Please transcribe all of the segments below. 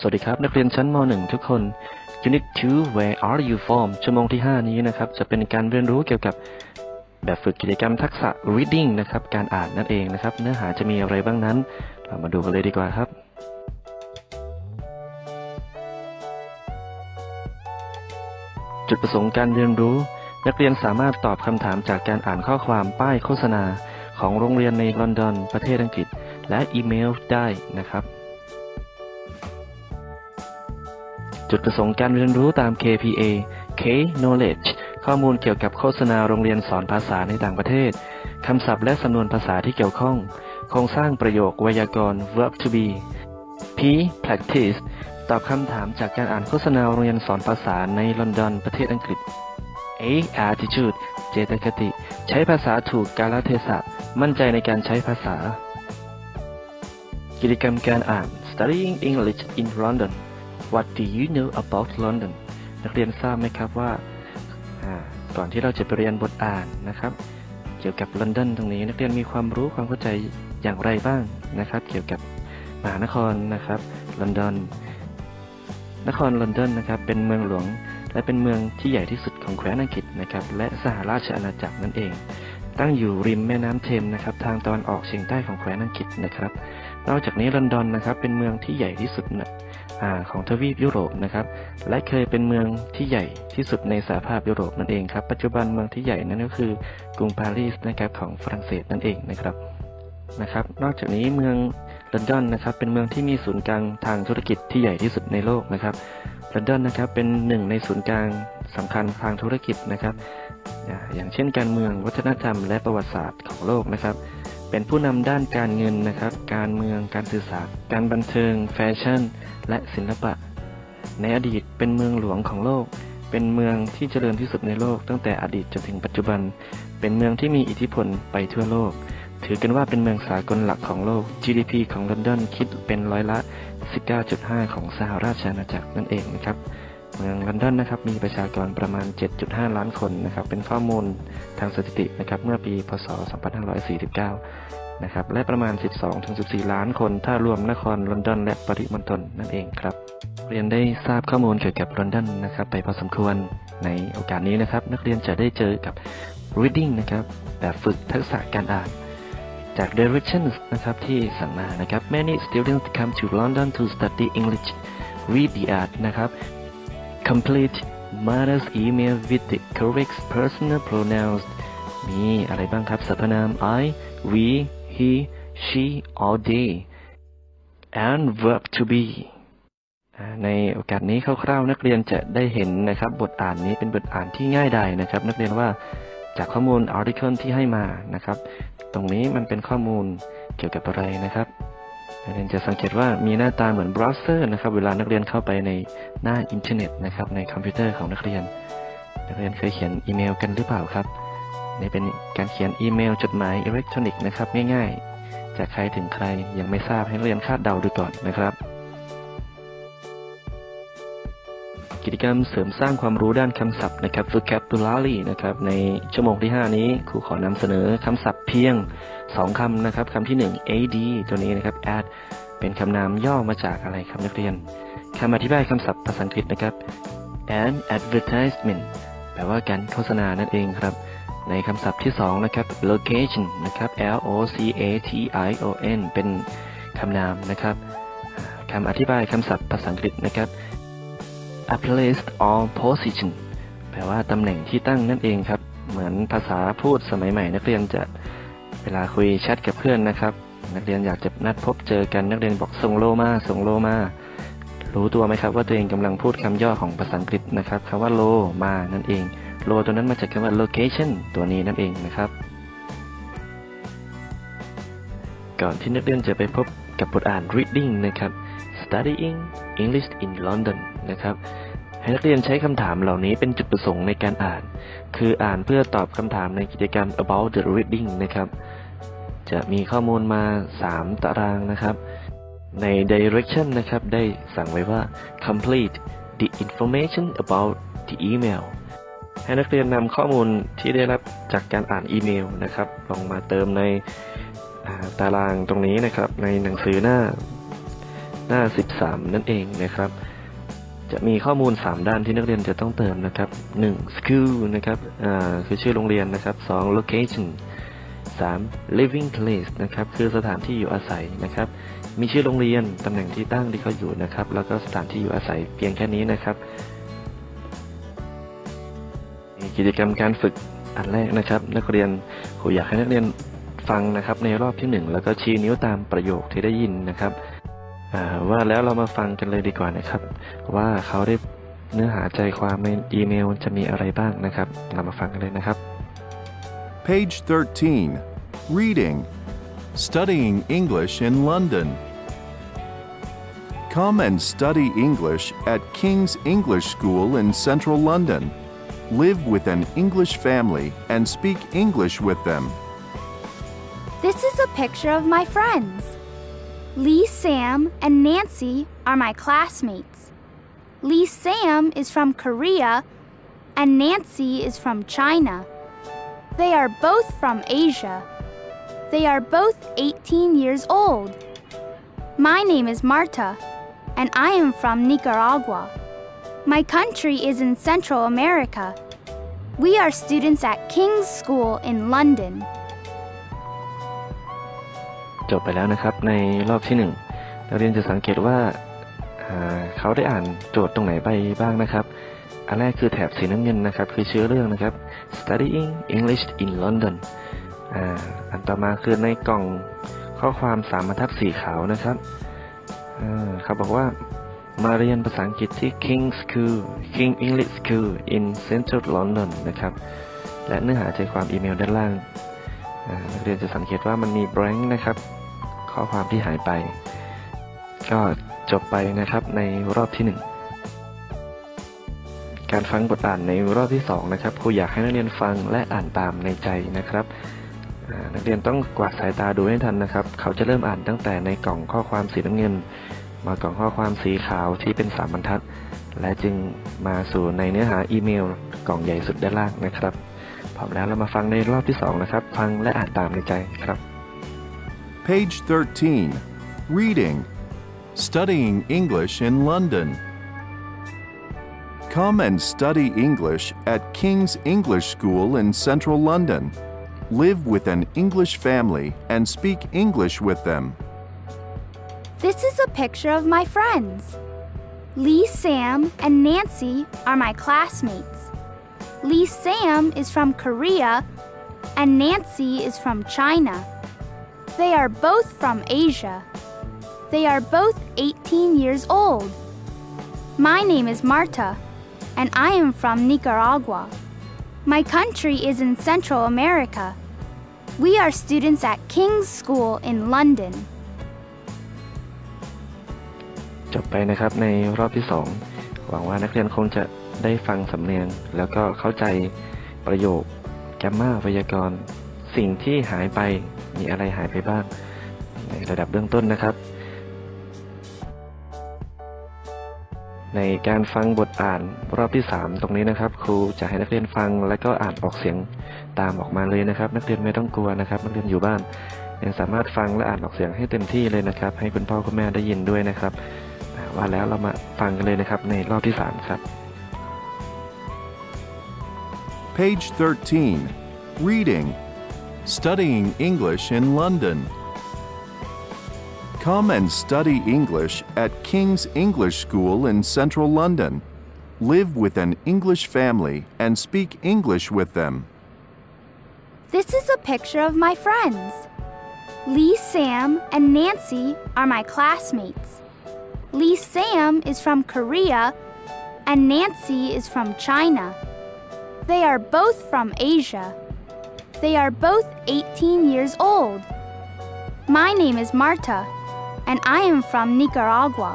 สวัสดีครับ นักเรียนชั้นม .1 ทุกคน Unit 2 Where are you from ชั่วโมงที่ 5 นี้นะครับ จะเป็นการเรียนรู้เกี่ยวกับแบบฝึกกิจกรรมทักษะ reading นะครับ การอ่านนั่นเองนะครับ เนื้อหาจะมีอะไรบ้างนั้น เรามาดูกันเลยดีกว่าครับ จุดประสงค์การเรียนรู้ นักเรียนสามารถตอบคำถามจากการอ่านข้อความป้ายโฆษณา ของโรงเรียนในลอนดอน ประเทศอังกฤษ และอีเมลได้นะครับ จุดประสงค์การเรียนรู้ตาม KPA K Knowledge ข้อมูลเกี่ยวกับโฆษณาโรงเรียนสอนภาษาในต่างประเทศ คำศัพท์และสำนวนภาษาที่เกี่ยวข้อง โครงสร้างประโยคไวยากรณ์ verb to be P practice ตอบคำถามจากการอ่านโฆษณาโรงเรียนสอนภาษาในลอนดอนประเทศอังกฤษ A attitude เจตคติ ใช้ภาษาถูกกาลเทศะ มั่นใจในการใช้ภาษา กิจกรรมการอ่าน studying English in London What do you know about London นักเรียนทราบไหมครับว่าก่อนที่เราจะไปเรียนบทอ่านนะครับ เกี่ยวกับลอนดอนตรงนี้ นักเรียนมีความรู้ความเข้าใจอย่างไรบ้างนะครับ เกี่ยวกับมหานครนะครับลอนดอนนครลอนดอนนะครับเป็นเมืองหลวงและเป็นเมืองที่ใหญ่ที่สุดของแคว้นอังกฤษนะครับและสหราชอาณาจักรนั่นเอง ตั้งอยู่ริมแม่น้ำเทมนะครับทางตะวันออกเฉียงใต้ของแคว้นอังกฤษนะครับ นอกจากนี้ลอนดอนนะครับเป็นเมืองที่ใหญ่ที่สุดนะ ของทวีปยุโรปนะครับ และเคยเป็นเมืองที่ใหญ่ที่สุดในสหภาพยุโรปนั่นเองครับ ปัจจุบันเมืองที่ใหญ่นั้นก็คือกรุงปารีสนะครับของฝรั่งเศสนั่นเองนะครับนะครับ นอกจากนี้เมืองลอนดอนนะครับ เป็นเมืองที่มีศูนย์กลางทางธุรกิจที่ใหญ่ที่สุดในโลกนะครับลอนดอนนะครับเป็นหนึ่งในศูนย์กลางสำคัญทางธุรกิจนะครับ อย่างเช่นการเมืองวัฒนธรรมและประวัติศาสตร์ของโลกนะครับ เป็นผู้นำด้านการเงินนะครับ การเมืองการสื่อสาร การบันเทิง แฟชั่น และศิลปะ ในอดีตเป็นเมืองหลวงของโลก เป็นเมืองที่เจริญที่สุดในโลก ตั้งแต่อดีตจนถึงปัจจุบัน เป็นเมืองที่มีอิทธิพลไปทั่วโลก ถือกันว่าเป็นเมืองสากลหลักของโลก GDP ของลอนดอนคิดเป็นร้อยละ 19.5 ของสหราชอาณาจักรนั่นเองนะครับ เมืองลอนดอนนะครับมีประชากรประมาณ 7.5 ล้านคนนะครับเป็นข้อมูลทางสถิตินะครับเมื่อปีพศ 2549 นะครับและประมาณ 12-14 ล้านคน ถ้ารวมนครลอนดอนและปริมณฑลนั่นเองครับ เรียนได้ทราบข้อมูลเกี่ยวกับลอนดอนนะครับไปพอสมควรในโอกาสนี้นะครับ นักเรียนจะได้เจอกับ reading นะครับแบบฝึกทักษะการอ่านจาก directions นะครับที่สั่งมานะครับ many students come to London to study English read the art นะครับ complete mother's email with the correct personal pronouns มีอะไรบ้างครับสรรพนาม I we he she or they and verb to be ในโอกาสนี้คร่าวๆนักเรียนจะได้เห็นนะครับ บทอ่านนี้เป็นบทอ่านที่ง่ายดายนะครับ นักเรียนว่าจากข้อมูล article ที่ให้มานะครับ ตรงนี้มันเป็นข้อมูลเกี่ยวกับอะไรนะครับ นักเรียนจะสังเกตว่ามีหน้าตาเหมือน browser นะครับ เวลานักเรียนเข้าไปในหน้าอินเทอร์เน็ตนะครับ ในคอมพิวเตอร์ของนักเรียน นักเรียนเคยเขียนอีเมลกันหรือเปล่าครับ นี่เป็นการเขียนอีเมลจดหมายอิเล็กทรอนิกส์นะครับง่ายๆ จากใครถึงใครยังไม่ทราบให้นักเรียนคาดเดาดูก่อนนะครับ กิจกรรมเสริมสร้างความรู้ด้านคำศัพท์นะครับ vocabulary นะครับ ในชั่วโมงที่ 5 นี้ครูขอนำเสนอคำศัพท์เพียง 2คำนะครับคำที่1 ad ตัวนี้นะครับ add เป็นคำนามย่อมาจากอะไรครับนักเรียนคำอธิบายคำศัพท์ภาษาอังกฤษนะครับ an advertisement แปลว่าการโฆษณานั่นเองครับ ในคำศัพท์ที่2นะครับ location นะครับ l o c a t i o n เป็นคำนามนะครับคำอธิบายคำศัพท์ภาษาอังกฤษนะครับ a place or position แปลว่าตำแหน่งที่ตั้งนั่นเองครับ เหมือนภาษาพูดสมัยใหม่นักเรียนจะ วลาคุยแชทกับเพื่อนนะครับ นักเรียนอยากจะนัดพบเจอกันนักเรียนบอกส่งโลมาส่งโลมารู้ตัวไหมครับว่าตัวเองกำลังพูดคำย่อของภาษาอังกฤษนะครับคำว่าโลมานั่นเองโลตัวนั้นมาจากคำว่า location ตัวนี้นั่นเองนะครับ ก่อนที่นักเรียนจะไปพบกับบทอ่าน reading นะครับ studying English in London นะครับให้นักเรียนใช้คำถามเหล่านี้เป็นจุดประสงค์ในการอ่าน คืออ่านเพื่อตอบคำถามในกิจกรรม about the reading นะครับ จะมีข้อมูลมา 3 ตารางนะครับ ใน direction นะครับ ได้สั่งไว้ว่า complete the information about the email ให้นักเรียนนำข้อมูลที่ได้รับจากการอ่านอีเมลนะครับลงมาเติมในตารางตรงนี้นะครับ ในหนังสือหน้าหน้า 13 นั่นเองนะครับ จะมีข้อมูล 3 ด้านที่นักเรียนจะต้องเติมนะครับ 1. school นะครับคือชื่อโรงเรียนนะครับ 2. location 3. living place นะครับคือสถานที่อยู่อาศัยนะครับ มีชื่อโรงเรียนตำแหน่งที่ตั้งที่เขาอยู่นะครับ แล้วก็สถานที่อยู่อาศัยเพียงแค่นี้นะครับกิจกรรมการฝึกอันแรกนะครับ นักเรียนครูอยากให้นักเรียนฟังนะครับ ในรอบที่หนึ่งแล้วก็ชี้นิ้วตามประโยคที่ได้ยินนะครับว่าแล้วเรามาฟังกันเลยดีกว่านะครับ ว่าเขาได้เนื้อหาใจความในอีเมลจะมีอะไรบ้างนะครับ เรามาฟังกันเลยนะครับ Page 13. Reading. Studying English in London. Come and study English at King's English School in central London. Live with an English family and speak English with them. This is a picture of my friends. Lee Sam and Nancy are my classmates. Lee Sam is from Korea and Nancy is from China. They are both from Asia. They are both 18 years old. My name is Marta, and I am from Nicaragua. My country is in Central America. We are students at King's School in London. จบไปแล้วนะครับในรอบที่หนึ่งนักเรียนจะสังเกตว่าอ่าเขาได้อ่านโจทย์ตรงไหนไปบ้างนะครับ อันแรกคือแถบสีน้ำเงินนะครับ คือชื่อเรื่องนะครับ studying English in London อ่าอันต่อมาคือในกล่องข้อความสามบรรทัดสีขาวนะครับเขาบอกว่ามาเรียนภาษาอังกฤษที่ King School King English School in Central London นะครับ และเนื้อหาใจความอีเมลด้านล่างนักเรียนจะสังเกตว่ามันมี blank นะครับ ข้อความที่หายไป ก็จบไปนะครับในรอบที่หนึ่ง การฟังบทอ่านในรอบที่สองนะครับครูอยากให้นักเรียนฟังและอ่านตามในใจนะครับนักเรียนต้องกวาดสายตาดูให้ทันนะครับ เขาจะเริ่มอ่านตั้งแต่ในกล่องข้อความสีน้ำเงิน มากล่องข้อความสีขาวที่เป็นสามบรรทัด และจึงมาสู่ในเนื้อหาอีเมล กล่องใหญ่สุดด้านล่างนะครับพร้อมแล้วเรามาฟังในรอบที่สองนะครับฟังและอ่านตามในใจครับ Page 13. Reading. Studying English in London. Come and study English at King's English School in central London. Live with an English family and speak English with them. This is a picture of my friends. Lee Sam and Nancy are my classmates. Lee Sam is from Korea and Nancy is from China. They are both from Asia. They are both 18 years old. My name is Marta, and I am from Nicaragua. My country is in Central America. We are students at King's School in London. จบไปนะครับในรอบที่สองหวังว่านักเรียนคงจะได้ฟังสำเนียง แล้วก็เข้าใจประโยคแกมมาไวยากรณ์ สิ่งที่หายไปมีอะไรหายไปบ้าง ในระดับเบื้องต้นนะครับ ในการฟังบทอ่านรอบที่ 3 ตรงนี้นะครับ ครูจะให้นักเรียนฟังและก็อ่านออกเสียงตามออกมาเลยนะครับ นักเรียนไม่ต้องกลัวนะครับ นักเรียนอยู่บ้าน ยังสามารถฟังและอ่านออกเสียงให้เต็มที่เลยนะครับ ให้คุณพ่อคุณแม่ได้ยินด้วยนะครับว่าแล้วเรามาฟังกันเลยนะครับในรอบที่ 3 ครับ Page 13. Reading. Studying English in London. Come and study English at King's English School in central London. Live with an English family and speak English with them. This is a picture of my friends. Lee Sam and Nancy are my classmates. Lee Sam is from Korea and Nancy is from China. They are both from Asia. They are both 18 years old. My name is Marta, and I am from Nicaragua.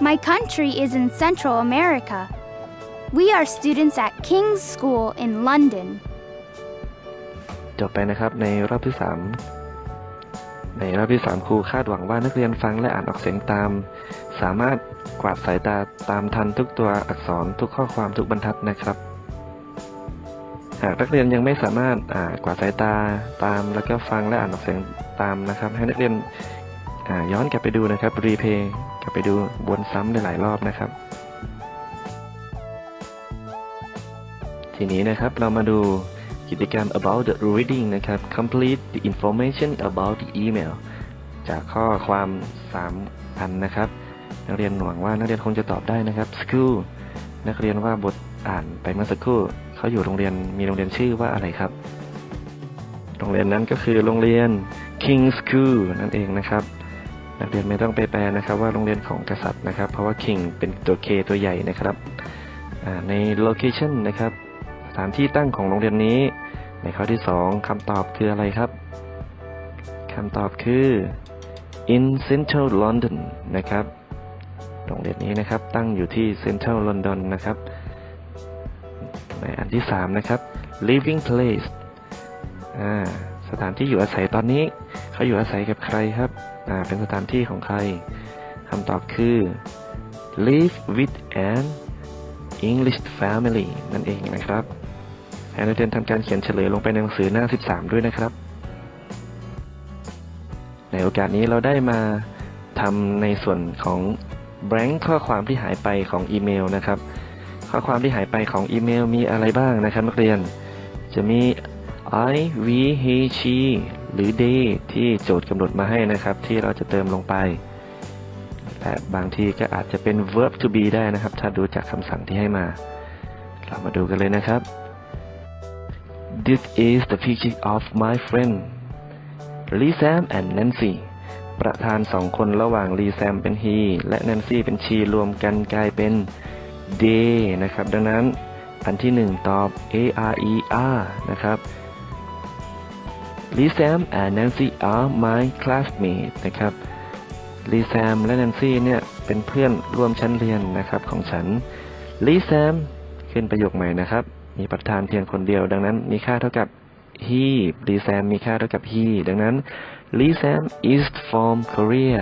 My country is in Central America. We are students at King's School in London. จบไปนะครับในรอบที่ 3 ในรอบที่ 3 ครูคาดหวังว่านักเรียนฟังและอ่านออกเสียงตาม สามารถกวาดสายตาตามทันทุกตัวอักษรทุกข้อความทุกบรรทัดนะครับ หากนักเรียนยังไม่สามารถกวาดสายตาตามแล้วก็ฟังและอ่านออกเสียงตามนะครับ ให้นักเรียน ย้อนกลับไปดูนะครับรีเพย์กลับไปดูวนซ้ำหลายรอบนะครับ ทีนี้นะครับเรามาดูกิจกรรม about the reading นะครับ complete the information about the email จากข้อความ3อันนะครับ นักเรียนหวังว่านักเรียนคงจะตอบได้นะครับ school นักเรียนว่าบทอ่านไปเมื่อสักครู่เขาอยู่โรงเรียนมีโรงเรียนชื่อว่าอะไรครับ โรงเรียนนั้นก็คือโรงเรียน King School นั่นเองนะครับ นักเรียนไม่ต้องไปแปลนะครับว่าโรงเรียนของกษัตริย์นะครับ เพราะว่า King เป็นตัว K ตัวใหญ่นะครับใน location นะครับสถานที่ตั้งของโรงเรียนนี้ ในข้อที่ 2คำตอบคืออะไรครับคำตอบคือ in central London นะครับโรงเรียนนี้นะครับตั้งอยู่ที่ central London นะครับ ในอันที่ 3 นะครับ living place สถานที่อยู่อาศัยตอนนี้ เขาอยู่อาศัยกับใครครับ เป็นสถานที่ของใครคำตอบคือ live with an English family นั่นเองนะครับให้นักเรียนทำการเขียนเฉลยลงไปในหนังสือหน้า 13 ด้วยนะครับ ในโอกาสนี้เราได้มาทำในส่วนของ blank ข้อความที่หายไปของอีเมลนะครับ ข้อความที่หายไปของอีเมลมีอะไรบ้างนะครับนักเรียน จะมี I we he she หรือ they ที่โจทย์กำหนดมาให้นะครับ ที่เราจะเติมลงไป และบางทีก็อาจจะเป็น verb to be ได้นะครับ ถ้าดูจากคำสั่งที่ให้มา เรามาดูกันเลยนะครับ This is the picture of my friend Lee Sam and Nancy ประธานสองคนระหว่าง Lee Sam เป็น he และ Nancy เป็น she รวมกันกลายเป็น they นะครับ ดังนั้นอันที่หนึ่งตอบ a r e r นะครับ Lee Sam and Nancy are my classmates นะครับ Lee Sam และ Nancy เนี่ยเป็นเพื่อนร่วมชั้นเรียนนะครับของฉัน Lee Sam ขึ้นประโยคใหม่นะครับ มีประธานเพียงคนเดียว ดังนั้นมีค่าเท่ากับ he Lee Sam มีค่าเท่ากับ he ดังนั้น Lee Sam is from Korea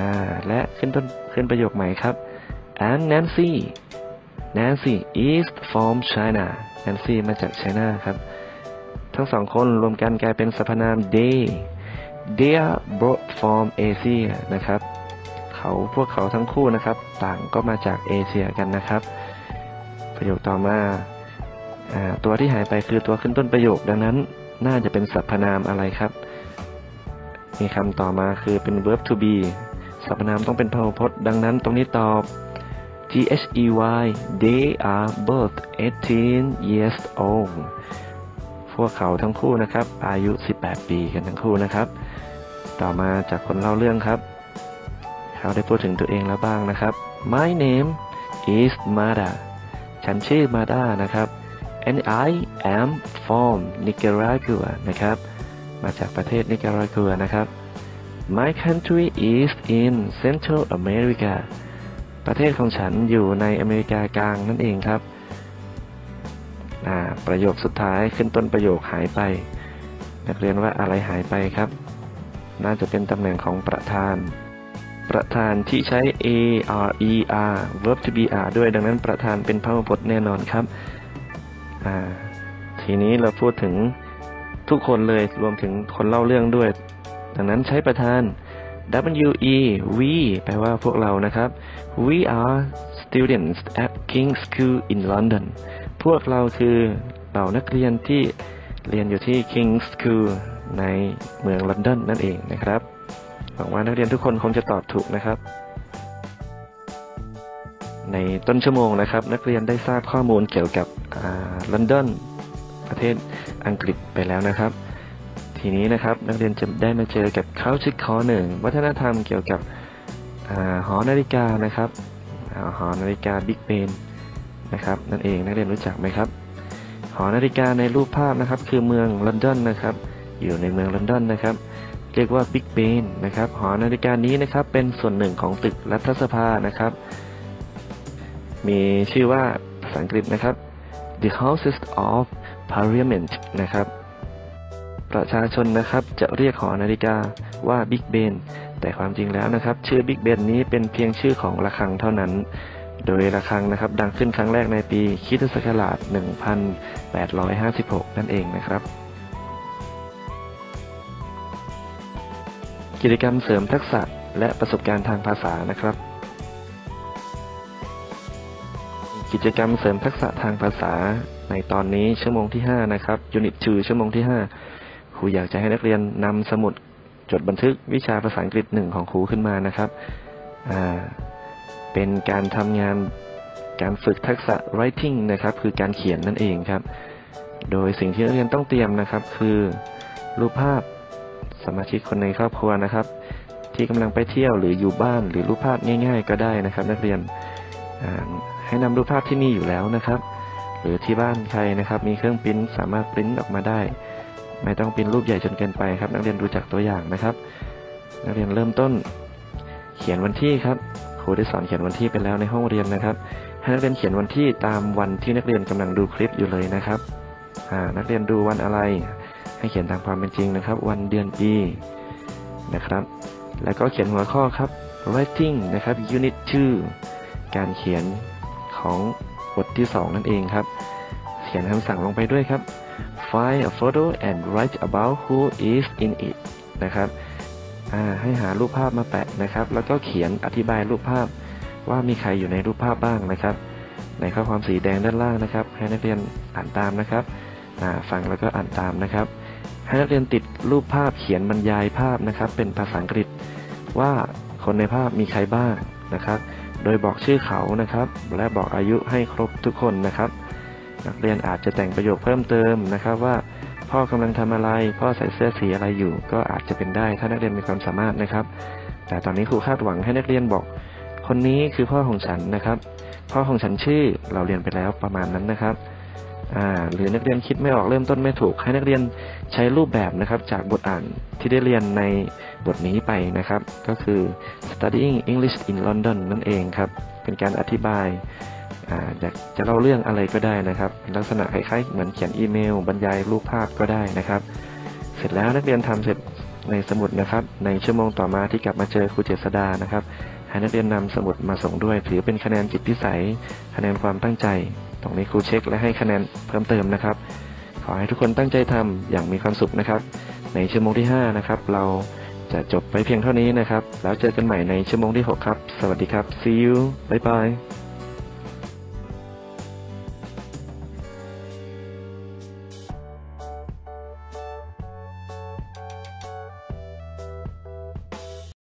อ่าและขึ้นต้นขึ้นประโยคใหม่ครับ and Nancy Nancy is from China Nancy มาจาก China ครับ ทั้งสองคนรวมกันกลายเป็นสรรพนาม they they are both from Asia นะครับ เขาพวกเขาทั้งคู่นะครับ ต่างก็มาจากเอเชียกันนะครับ ประโยคต่อมาตัวที่หายไปคือตัวขึ้นต้นประโยคดังนั้น น่าจะเป็นสรรพนามอะไรครับ มีคำต่อมาคือเป็น verb to be สรรพนามต้องเป็นพหูพจน์ดังนั้นตรงนี้ตอบ T H E Y they are both 18 years old พวกเขาทั้งคู่นะครับ อายุ 18 ปีกันทั้งคู่นะครับ ต่อมาจากคนเล่าเรื่องครับ เขาได้พูดถึงตัวเองแล้วบ้างนะครับ My name is Mada ฉันชื่อ Mada นะครับ and I am from Nicaragua นะครับ มาจากประเทศนิการากัวนะครับ My country is in Central America ประเทศของฉันอยู่ในอเมริกากลางนั่นเองครับ ประโยคสุดท้ายขึ้นต้นประโยคหายไป นักเรียนว่าอะไรหายไปครับ น่าจะเป็นตำแหน่งของประธาน ประธานที่ใช้ a r e r verb to be are ด้วยดังนั้นประธานเป็นพหูพจน์แน่นอนครับทีนี้เราพูดถึงทุกคนเลยรวมถึงคนเล่าเรื่องด้วย ดังนั้นใช้ประธาน W E we แปลว่าพวกเรานะครับ we are students at King's School in London พวกเราคือเหล่านักเรียนที่เรียนอยู่ที่ King's School ในเมืองลอนดอนนั่นเองนะครับ หวังว่านักเรียนทุกคนคงจะตอบถูกนะครับ ในต้นชั่วโมงนะครับ นักเรียนได้ทราบข้อมูลเกี่ยวกับลอนดอนประเทศอังกฤษไปแล้วนะครับ ทีนี้นะครับนักเรียนจะได้มาเจอกับเขาชิดข้อหนึ่งวัฒนธรรมเกี่ยวกับหอนาฬิกานะครับหอนาฬิกาบิ๊กเบน นะครับนั่นเองนักเรียนรู้จักไหมครับ หอนาฬิกาในรูปภาพนะครับ คือเมืองลอนดอนนะครับอยู่ในเมืองลอนดอนนะครับ เรียกว่าบิ๊กเบนนะครับหอนาฬิกานี้นะครับเป็นส่วนหนึ่งของตึกรัฐสภานะครับ มีชื่อว่าภาษาอังกฤษนะครับ The Houses of Parliament นะครับประชาชนนะครับจะเรียกหอนาฬิกาว่าบิ๊กเบนแต่ความจริงแล้วนะครับ ชื่อบิ๊กเบนนี้เป็นเพียงชื่อของระฆังเท่านั้น โดยระฆังนะครับดังขึ้นครั้งแรกในปีคิตศักราช 1856 นั่นเองนะครับ กิจกรรมเสริมทักษะและประสบการณ์ทางภาษานะครับ กิจกรรมเสริมทักษะทางภาษาในตอนนี้ชั่วโมงที่ 5 นะครับ Unit 2ชั่วโมงที่ 5 ครูอยากจะให้นักเรียนนำสมุดจดบันทึกวิชาภาษาอังกฤษหนึ่งของครูขึ้นมานะครับอ่า เป็นการทำงานการฝึกทักษะ writing นะครับ คือการเขียนนั่นเองครับ โดยสิ่งที่นักเรียนต้องเตรียมนะครับ คือรูปภาพสมาชิกคนในครอบครัวนะครับ ที่กำลังไปเที่ยวหรืออยู่บ้านหรือรูปภาพง่าย ๆ ก็ได้นะครับ นักเรียนให้นำรูปภาพที่มีอยู่แล้วนะครับ หรือที่บ้านใครนะครับ มีเครื่องปริ้นสามารถปริ้นออกมาได้ ไม่ต้องปริ้นรูปใหญ่จนเกินไปครับ นักเรียนดูจากตัวอย่างนะครับ นักเรียนเริ่มต้น เขียนวันที่ครับ ครูได้สอนเขียนวันที่ไปแล้วในห้องเรียนนะครับให้นักเรียนเขียนวันที่ตามวันที่นักเรียนกำลังดูคลิปอยู่เลยนะครับนักเรียนดูวันอะไร ให้เขียนตามความเป็นจริงนะครับ วันเดือนปีนะครับ แล้วก็เขียนหัวข้อครับ writing นะครับ unit 2การเขียนของบทที่ 2 นั่นเองครับ เขียนคำสั่งลงไปด้วยครับ find a photo and write about who is in it นะครับ ให้หารูปภาพมาแปะนะครับ แล้วก็เขียนอธิบายรูปภาพว่ามีใครอยู่ในรูปภาพบ้างนะครับ ในข้อความสีแดงด้านล่างนะครับ ให้นักเรียนอ่านตามนะครับฟังแล้วก็อ่านตามนะครับให้นักเรียนติดรูปภาพเขียนบรรยายภาพนะครับ เป็นภาษาอังกฤษว่าคนในภาพมีใครบ้างนะครับ โดยบอกชื่อเขานะครับ และบอกอายุให้ครบทุกคนนะครับ นักเรียนอาจจะแต่งประโยคเพิ่มเติมนะครับว่า พ่อกำลังทำอะไร พ่อใส่เสื้อสีอะไรอยู่ ก็อาจจะเป็นได้ถ้านักเรียนมีความสามารถนะครับ แต่ตอนนี้ครูคาดหวังให้นักเรียนบอก คนนี้คือพ่อของฉันนะครับ พ่อของฉันชื่อเราเรียนไปแล้วประมาณนั้นนะครับหรือนักเรียนคิดไม่ออกเริ่มต้นไม่ถูก ให้นักเรียนใช้รูปแบบนะครับจากบทอ่านที่ได้เรียนในบทนี้ไปนะครับ ก็คือ studying English in London นั่นเองครับ เป็นการอธิบาย อยากจะเล่าเรื่องอะไรก็ได้นะครับ ลักษณะคล้ายๆเหมือนเขียนอีเมล บรรยายรูปภาพก็ได้นะครับ เสร็จแล้วนักเรียนทำเสร็จในสมุดนะครับ ในชั่วโมงต่อมาที่กลับมาเจอครูเจษดานะครับให้นักเรียนนำสมุดมาส่งด้วย ถือเป็นคะแนนจิตพิสัย คะแนนความตั้งใจ ตรงนี้ครูเช็คและให้คะแนนเพิ่มเติมนะครับ ขอให้ทุกคนตั้งใจทำอย่างมีความสุขนะครับ ในชั่วโมงที่ 5 นะครับ เราจะจบไปเพียงเท่านี้นะครับ แล้วเจอกันใหม่ในชั่วโมงที่ 6 ครับ สวัสดีครับ see you bye bye